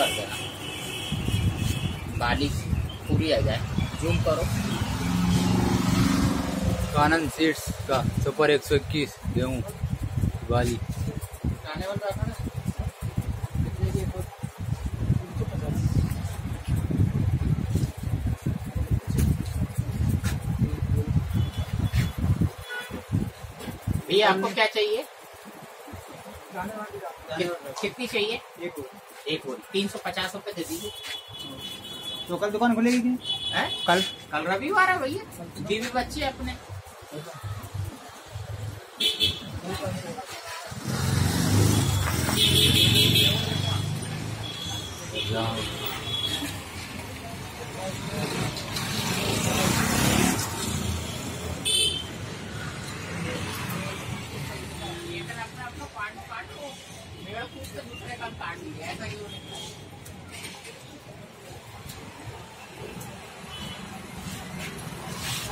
कर देना बाली पूरी आ जाए। जूम करो। कानन सीड्स का सुपर 121 गेहूँ वाली गाने वाला? भैया आपको क्या चाहिए? कितनी चाहिए? एक और तीन सौ पचास रूपए दे दीजिए। तो कल दुकान खुलेगी क्या? हैं? कल। कल रविवार है भैया। बीवी बच्चे अपने। एक पार्ट पार्ट को मेरा खुद से दूसरे का काट लिया ऐसा क्यों नहीं